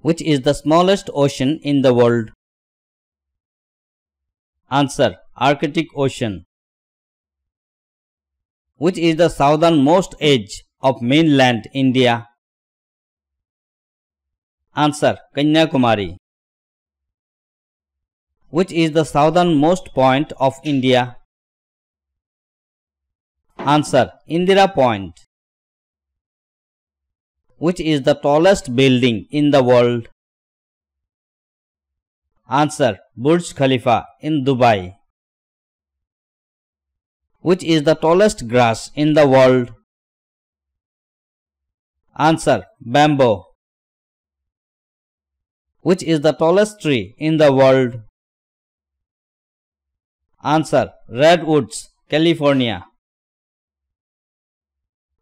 Which is the smallest ocean in the world? Answer Arctic Ocean. Which is the southernmost edge of mainland India? Answer Kanyakumari. Which is the southernmost point of India? Answer Indira Point. Which is the tallest building in the world? Answer Burj Khalifa in Dubai. Which is the tallest grass in the world? Answer Bamboo. Which is the tallest tree in the world? Answer Redwoods, California.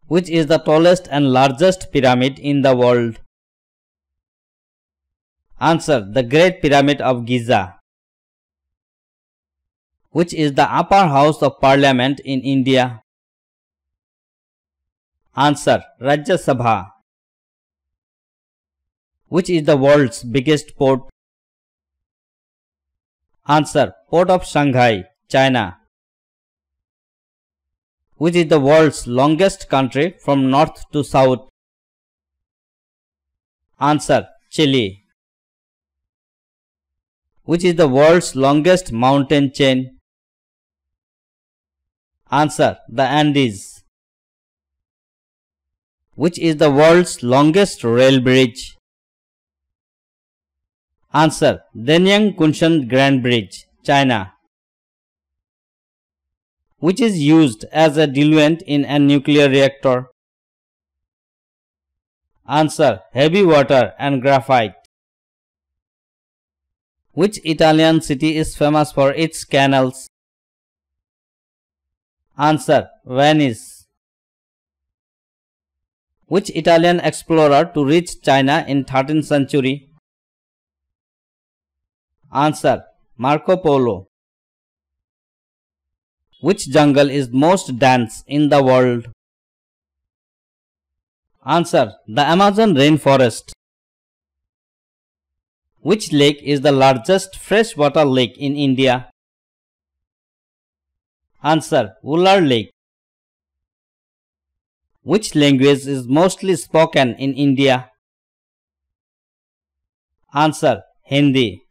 Which is the tallest and largest pyramid in the world? Answer The Great Pyramid of Giza. Which is the upper house of parliament in India? Answer Rajya Sabha. Which is the world's biggest port? Answer Port of Shanghai, China which is the world's longest country from north to south? Answer Chile. Which is the world's longest mountain chain? Answer The Andes. Which is the world's longest rail bridge? Answer Danyang Kunshan Grand Bridge, China which is used as a diluent in a nuclear reactor? Answer Heavy water and graphite. Which Italian city is famous for its canals? Answer Venice. Which Italian explorer to reach China in 13th century? Answer Marco Polo. Which jungle is most dense in the world? Answer The Amazon rainforest. Which lake is the largest freshwater lake in India? Answer Wular Lake. Which language is mostly spoken in India? Answer Hindi.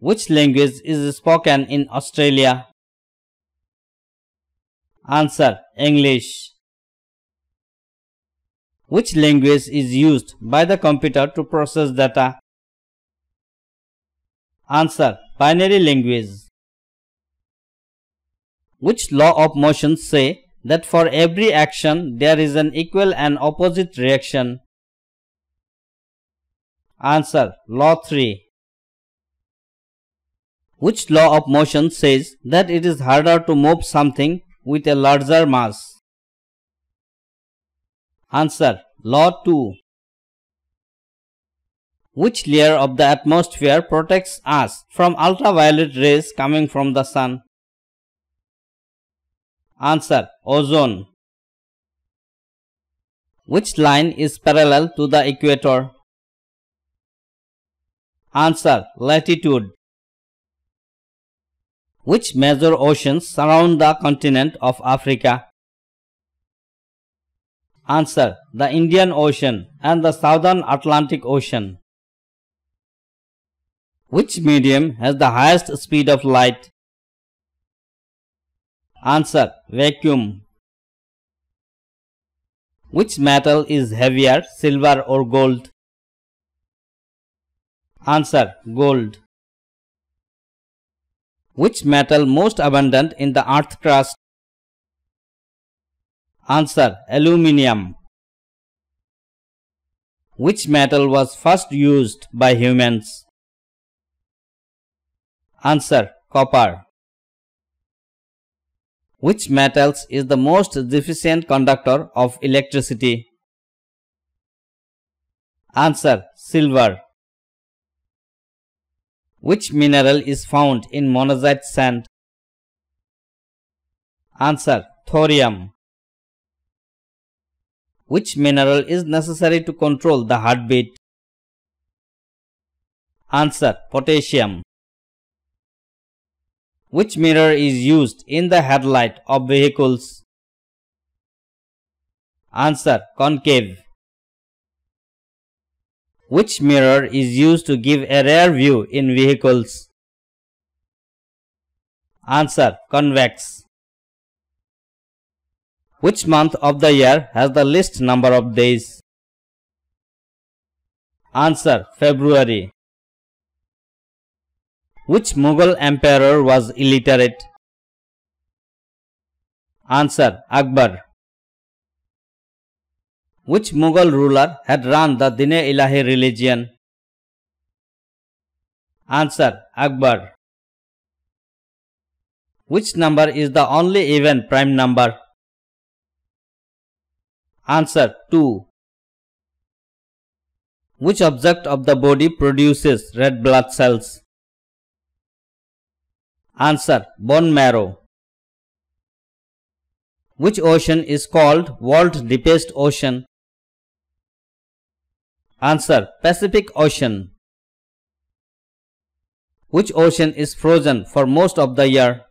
Which language is spoken in Australia? Answer English. Which language is used by the computer to process data? Answer Binary language. Which law of motion say that for every action there is an equal and opposite reaction? Answer Law 3. Which law of motion says that it is harder to move something with a larger mass? Answer Law 2 Which layer of the atmosphere protects us from ultraviolet rays coming from the sun? Answer Ozone Which line is parallel to the equator? Answer Latitude which major oceans surround the continent of Africa? Answer The Indian Ocean and the Southern Atlantic Ocean. Which medium has the highest speed of light? Answer Vacuum. Which metal is heavier, silver or gold? Answer Gold. Which metal most abundant in the earth crust? Answer Aluminium. Which metal was first used by humans? Answer Copper. Which metals is the most deficient conductor of electricity? Answer Silver. Which mineral is found in monazite sand? Answer Thorium. Which mineral is necessary to control the heartbeat? Answer Potassium. Which mirror is used in the headlight of vehicles? Answer Concave. Which mirror is used to give a rear view in vehicles? Answer Convex. Which month of the year has the least number of days? Answer February. Which Mughal emperor was illiterate? Answer Akbar. Which Mughal ruler had run the Dine Ilahi religion? Answer Akbar. Which number is the only even prime number? Answer 2. Which object of the body produces red blood cells? Answer Bone marrow. Which ocean is called world deepest ocean? Answer Pacific Ocean. Which ocean is frozen for most of the year?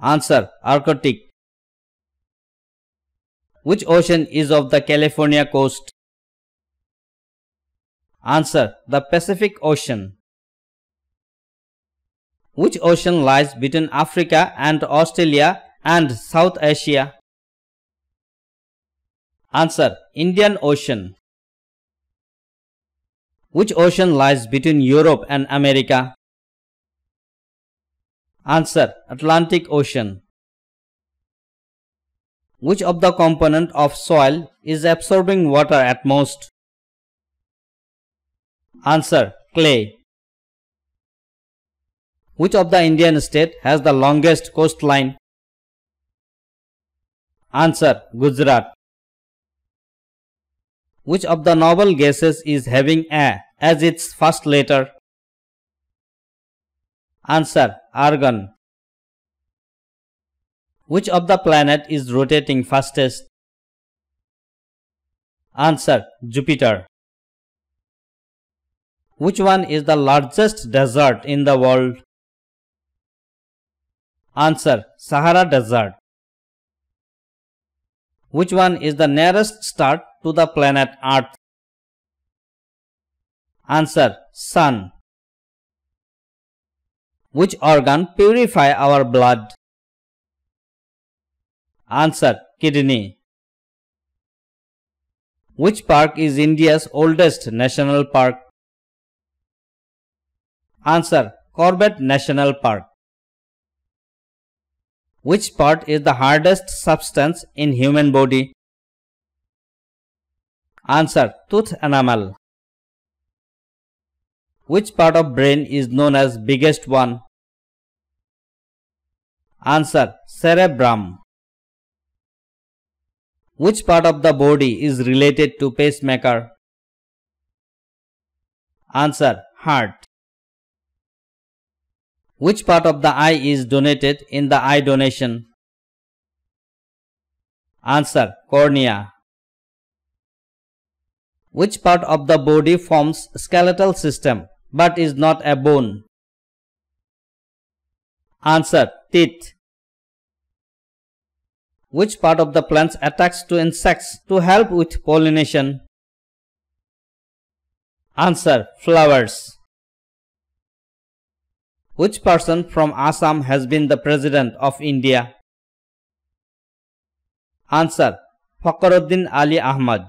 Answer Arctic. Which ocean is off the California coast? Answer The Pacific Ocean. Which ocean lies between Africa and Australia and South Asia? Answer Indian Ocean. Which ocean lies between Europe and America? Answer Atlantic Ocean. Which of the component of soil is absorbing water at most? Answer Clay. Which of the Indian state has the longest coastline? Answer Gujarat. Which of the noble gases is having A as its first letter? Answer Argon. Which of the planet is rotating fastest? Answer Jupiter. Which one is the largest desert in the world? Answer Sahara Desert. Which one is the nearest star to the planet Earth? Answer Sun. Which organ purify our blood? Answer Kidney. Which park is India's oldest national park? Answer Corbett National Park. Which part is the hardest substance in human body? Answer Tooth enamel. Which part of brain is known as biggest one? Answer Cerebrum. Which part of the body is related to pacemaker? Answer Heart. Which part of the eye is donated in the eye donation? Answer Cornea. Which part of the body forms skeletal system but is not a bone? Answer Teeth. Which part of the plants attacks to insects to help with pollination? Answer Flowers. Which person from Assam has been the President of India? Answer Fakhruddin Ali Ahmad.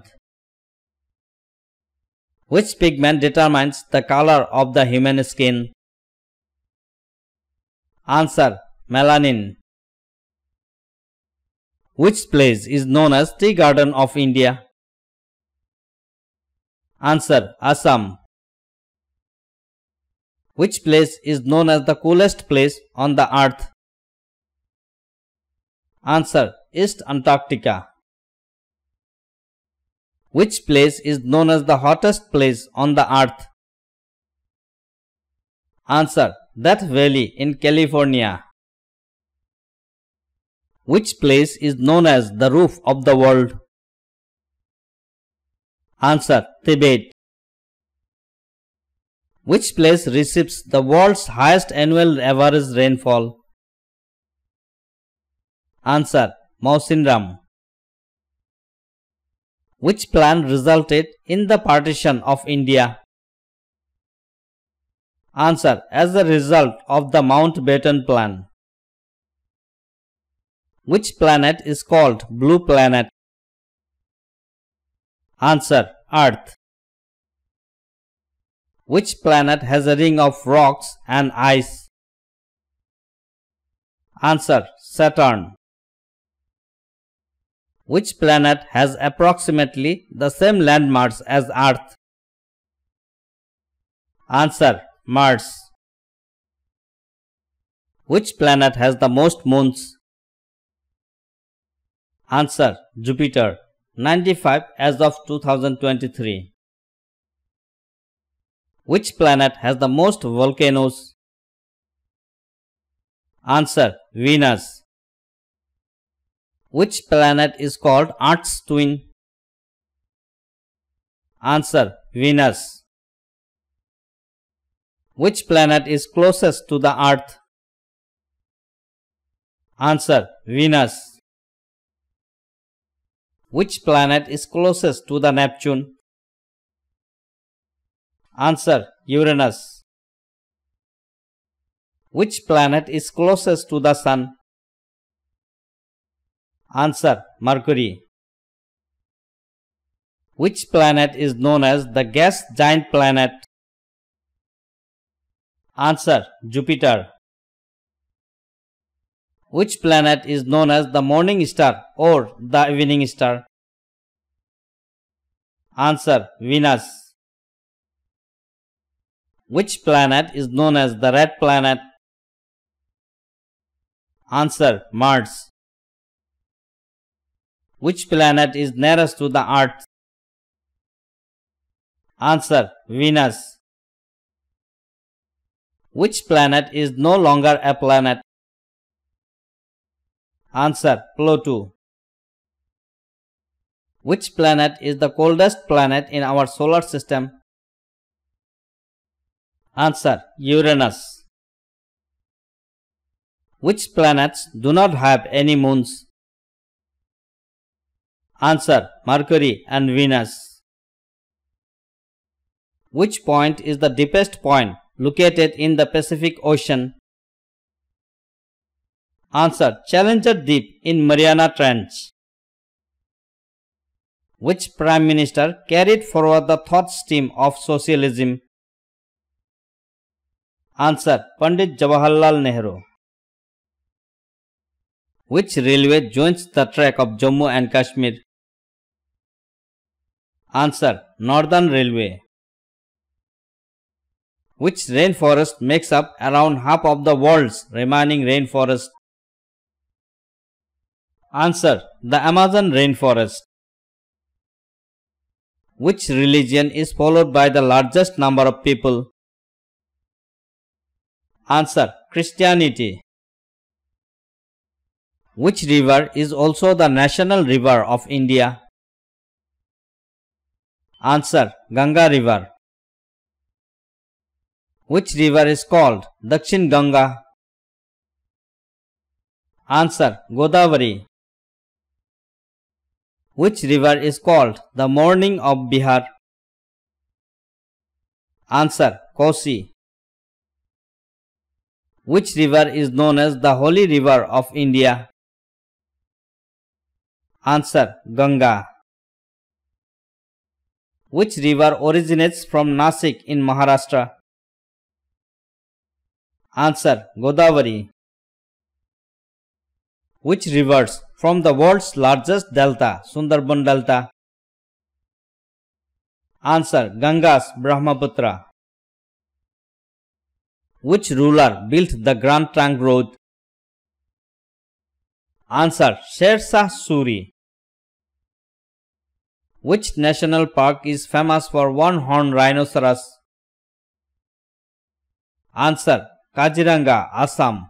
Which pigment determines the color of the human skin? Answer Melanin. Which place is known as Tea Garden of India? Answer Assam. Which place is known as the coolest place on the earth? Answer East Antarctica. Which place is known as the hottest place on the earth? Answer Death Valley in California. Which place is known as the roof of the world? Answer Tibet. Which place receives the world's highest annual average rainfall? Answer Mawsynram. Which plan resulted in the partition of India? Answer As a result of the Mountbatten Plan. Which planet is called blue planet? Answer Earth. Which planet has a ring of rocks and ice? Answer Saturn. Which planet has approximately the same landmarks as Earth? Answer Mars. Which planet has the most moons? Answer Jupiter 95 as of 2023. Which planet has the most volcanoes? Answer Venus. Which planet is called Earth's twin? Answer Venus. Which planet is closest to the Earth? Answer Venus. Which planet is closest to the Neptune? Answer Uranus. Which planet is closest to the Sun? Answer Mercury. Which planet is known as the gas giant planet? Answer Jupiter. Which planet is known as the morning star or the evening star? Answer Venus. Which planet is known as the red planet? Answer Mars. Which planet is nearest to the Earth? Answer Venus. Which planet is no longer a planet? Answer Pluto. Which planet is the coldest planet in our solar system? Answer Uranus. Which planets do not have any moons? Answer Mercury and Venus. Which point is the deepest point located in the Pacific Ocean? Answer Challenger Deep in Mariana Trench. Which Prime Minister carried forward the thought stream of socialism? Answer Pandit Jawaharlal Nehru. Which railway joins the track of Jammu and Kashmir? Answer Northern Railway which rainforest makes up around half of the world's remaining rainforest? Answer The Amazon rainforest. Which religion is followed by the largest number of people? Answer Christianity. Which river is also the national river of India? Answer Ganga river. Which river is called Dakshin Ganga? Answer Godavari. Which river is called the morning of Bihar? Answer Kosi. Which river is known as the holy river of India? Answer Ganga. Which river originates from Nasik in Maharashtra? Answer Godavari. Which rivers from the world's largest delta, Sundarban Delta? Answer Gangas Brahmaputra. Which ruler built the Grand Trunk Road? Answer Sher Shah Suri. Which national park is famous for one horned rhinoceros? Answer Kaziranga, Assam.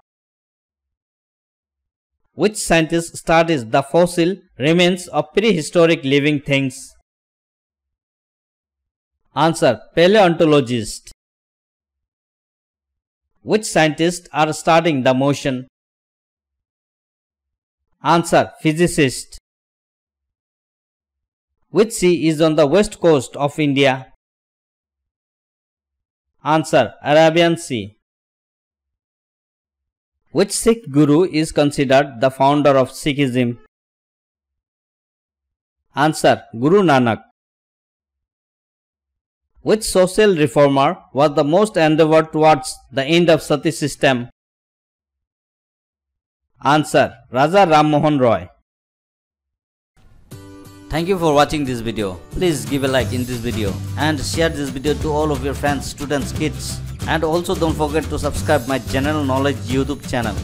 Which scientist studies the fossil remains of prehistoric living things? Answer Paleontologist. Which scientists are studying the motion? Answer Physicist. Which sea is on the west coast of India? Answer Arabian Sea. Which Sikh Guru is considered the founder of Sikhism? Answer Guru Nanak. Which social reformer was the most endeavored towards the end of Sati system? Answer Raja Ram Mohan Roy. Thank you for watching this video. Please give a like in this video and share this video to all of your friends, students, kids. And also don't forget to subscribe my general knowledge YouTube channel.